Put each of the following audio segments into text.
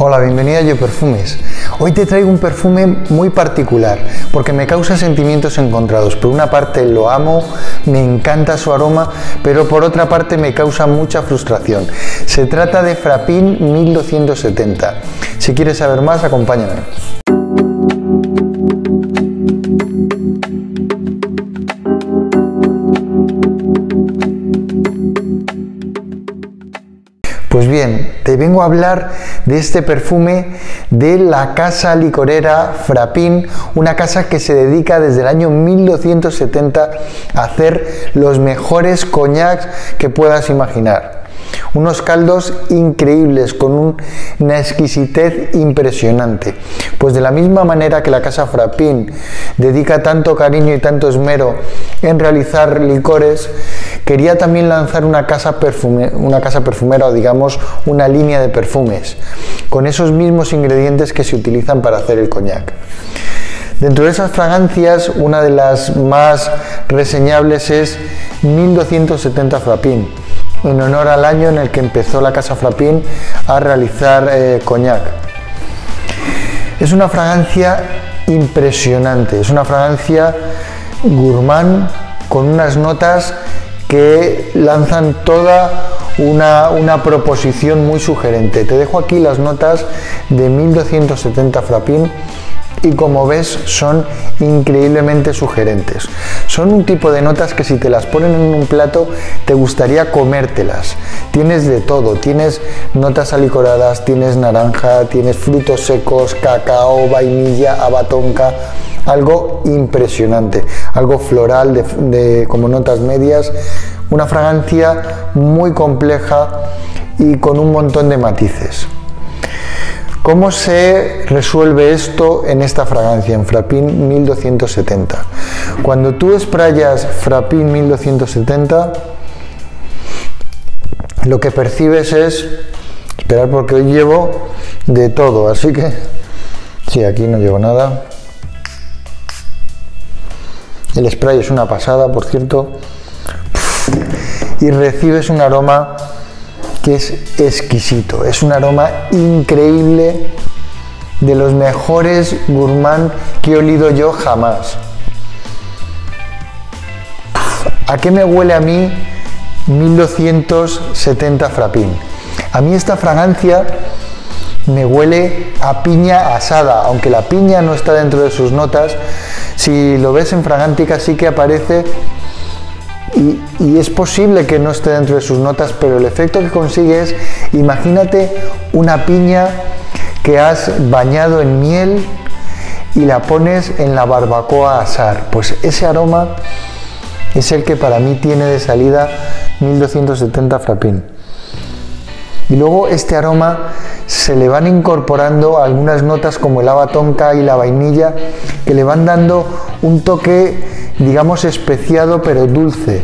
Hola, bienvenida a Yo Perfumes. Hoy te traigo un perfume muy particular porque me causa sentimientos encontrados. Por una parte lo amo, me encanta su aroma, pero por otra parte me causa mucha frustración. Se trata de Frapin 1270. Si quieres saber más, acompáñame. Pues bien, te vengo a hablar de este perfume de la casa licorera Frapin, una casa que se dedica desde el año 1270 a hacer los mejores coñacs que puedas imaginar. Unos caldos increíbles con una exquisitez impresionante. Pues de la misma manera que la casa Frapin dedica tanto cariño y tanto esmero en realizar licores, quería también lanzar una casa, una casa perfumera o digamos una línea de perfumes con esos mismos ingredientes que se utilizan para hacer el coñac. Dentro de esas fragancias, una de las más reseñables es 1270 Frapin en honor al año en el que empezó la Casa Frapin a realizar eh, coñac. Es una fragancia impresionante, es una fragancia gourmand con unas notas que lanzan toda una, una, proposición muy sugerente. Te dejo aquí las notas de 1270 Frapin y como ves son increíblemente sugerentes. Son un tipo de notas que si te las ponen en un plato te gustaría comértelas. Tienes de todo, tienes notas alicoradas, tienes naranja, tienes frutos secos, cacao, vainilla, abatonca, algo impresionante, algo floral de, como notas medias, una fragancia muy compleja y con un montón de matices. ¿Cómo se resuelve esto en esta fragancia, en Frapin 1270? Cuando tú sprayas Frapin 1270, lo que percibes es, esperar porque hoy llevo de todo, así que, sí, aquí no llevo nada. El spray es una pasada, por cierto, y recibes un aroma es exquisito. Es un aroma increíble de los mejores gourmand que he olido yo jamás. ¿A qué me huele a mí 1270 Frapin? A mí esta fragancia me huele a piña asada, aunque la piña no está dentro de sus notas. Si lo ves en fragántica sí que aparece y, es posible que no esté dentro de sus notas, pero el efecto que consigue es, imagínate una piña que has bañado en miel y la pones en la barbacoa a asar. Pues ese aroma es el que para mí tiene de salida 1270 Frapin. Y luego este aroma se le van incorporando algunas notas como el tonka y la vainilla que le van dando un toque digamos, especiado pero dulce,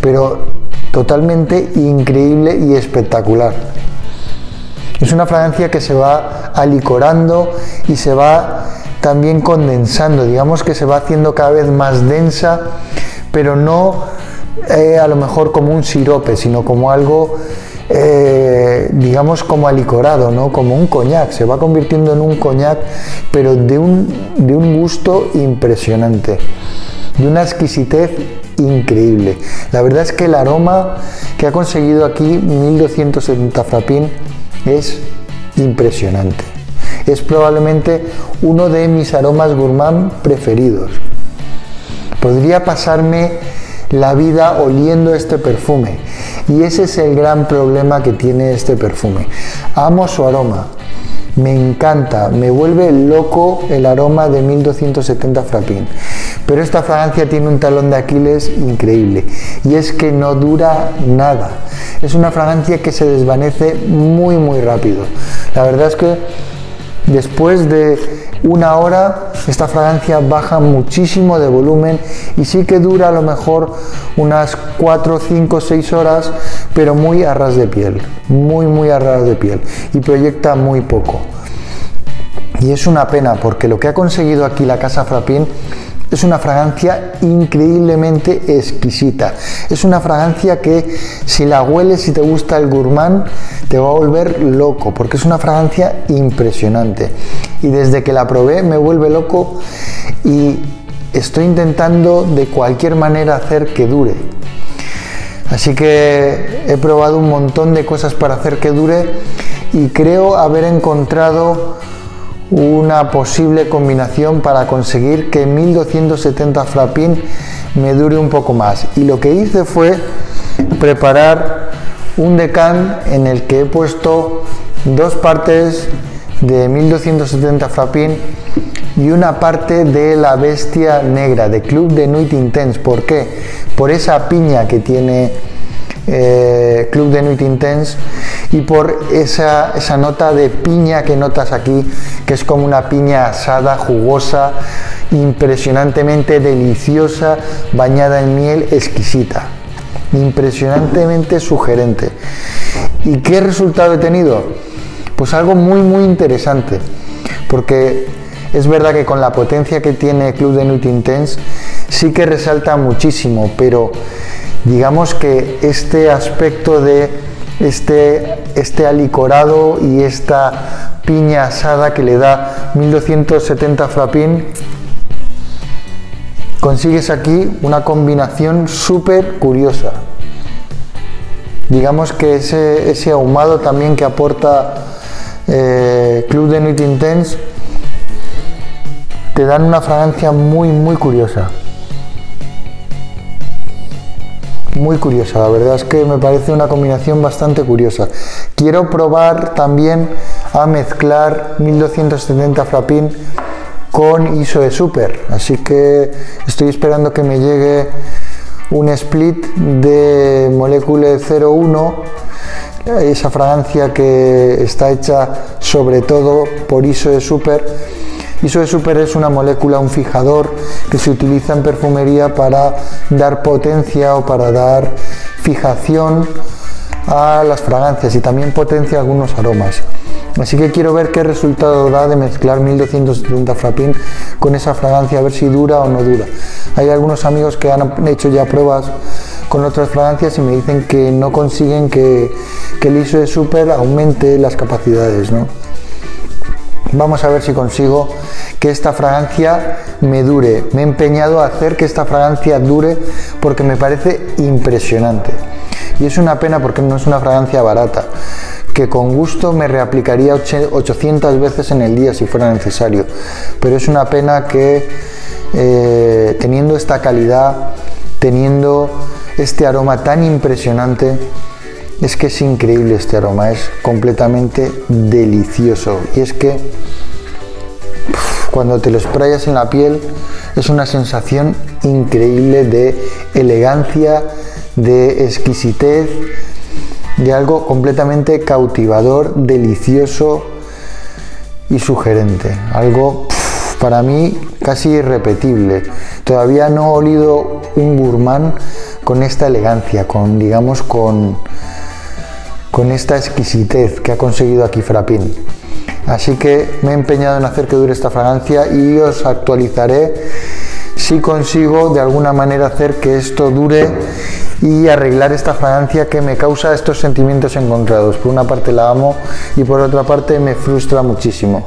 pero totalmente increíble y espectacular. Es una fragancia que se va alicorando y se va también condensando, digamos que se va haciendo cada vez más densa, pero no eh, a lo mejor como un sirope, sino como algo, eh, digamos, como alicorado, ¿no? como un coñac, se va convirtiendo en un coñac, pero de un, de un gusto impresionante de una exquisitez increíble. La verdad es que el aroma que ha conseguido aquí 1270 Frapin es impresionante. Es probablemente uno de mis aromas gourmand preferidos. Podría pasarme la vida oliendo este perfume y ese es el gran problema que tiene este perfume. Amo su aroma, me encanta, me vuelve loco el aroma de 1270 Frapin. Pero esta fragancia tiene un talón de Aquiles increíble y es que no dura nada. Es una fragancia que se desvanece muy muy rápido. La verdad es que después de una hora esta fragancia baja muchísimo de volumen y sí que dura a lo mejor unas 4, 5, 6 horas, pero muy a ras de piel, muy muy a ras de piel y proyecta muy poco. Y es una pena porque lo que ha conseguido aquí la casa Frapin es una fragancia increíblemente exquisita. Es una fragancia que si la hueles y te gusta el gourmand, te va a volver loco, porque es una fragancia impresionante. Y desde que la probé me vuelve loco y estoy intentando de cualquier manera hacer que dure. Así que he probado un montón de cosas para hacer que dure y creo haber encontrado una posible combinación para conseguir que 1270 frappín me dure un poco más. Y lo que hice fue preparar un decán en el que he puesto dos partes de 1270 frappín y una parte de la bestia negra de Club de Nuit Intense. ¿Por qué? Por esa piña que tiene eh, Club de Nuit Intense y por esa, esa nota de piña que notas aquí, que es como una piña asada, jugosa, impresionantemente deliciosa, bañada en miel, exquisita, impresionantemente sugerente. ¿Y qué resultado he tenido? Pues algo muy muy interesante, porque es verdad que con la potencia que tiene Club de Nuit Intense sí que resalta muchísimo, pero digamos que este aspecto de este, este alicorado y esta piña asada que le da 1270 frapín, consigues aquí una combinación súper curiosa. Digamos que ese, ese, ahumado también que aporta eh, Club de Nuit Intense te dan una fragancia muy muy curiosa. Muy curiosa, la verdad es que me parece una combinación bastante curiosa. Quiero probar también a mezclar 1270 Frappin con ISO Super, así que estoy esperando que me llegue un split de molécula 01 esa fragancia que está hecha sobre todo por ISO Super ISO de super es una molécula, un fijador que se utiliza en perfumería para dar potencia o para dar fijación a las fragancias y también potencia algunos aromas. Así que quiero ver qué resultado da de mezclar 1270 Frappin con esa fragancia, a ver si dura o no dura. Hay algunos amigos que han hecho ya pruebas con otras fragancias y me dicen que no consiguen que, que el ISO de super aumente las capacidades. ¿no? Vamos a ver si consigo que esta fragancia me dure. Me he empeñado a hacer que esta fragancia dure porque me parece impresionante. Y es una pena porque no es una fragancia barata, que con gusto me reaplicaría 800 veces en el día si fuera necesario. Pero es una pena que eh, teniendo esta calidad, teniendo este aroma tan impresionante, es que es increíble este aroma, es completamente delicioso. Y es que cuando te lo sprayas en la piel es una sensación increíble de elegancia, de exquisitez, de algo completamente cautivador, delicioso y sugerente. Algo para mí casi irrepetible. Todavía no he olido un gourmand con esta elegancia, con digamos con con esta exquisitez que ha conseguido aquí Frappin. Así que me he empeñado en hacer que dure esta fragancia y os actualizaré si consigo de alguna manera hacer que esto dure y arreglar esta fragancia que me causa estos sentimientos encontrados. Por una parte la amo y por otra parte me frustra muchísimo.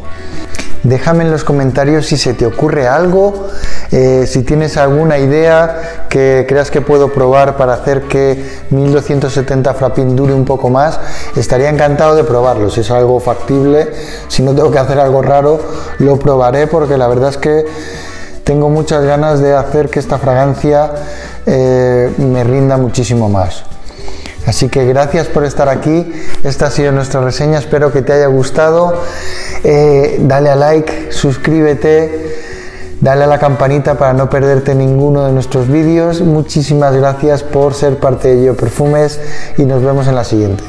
Déjame en los comentarios si se te ocurre algo, eh, si tienes alguna idea que creas que puedo probar para hacer que 1270 Frappin dure un poco más, estaría encantado de probarlo. Si es algo factible, si no tengo que hacer algo raro, lo probaré porque la verdad es que tengo muchas ganas de hacer que esta fragancia eh, me rinda muchísimo más. Así que gracias por estar aquí. Esta ha sido nuestra reseña. Espero que te haya gustado. Eh, dale a like, suscríbete, dale a la campanita para no perderte ninguno de nuestros vídeos. Muchísimas gracias por ser parte de Yo Perfumes y nos vemos en la siguiente.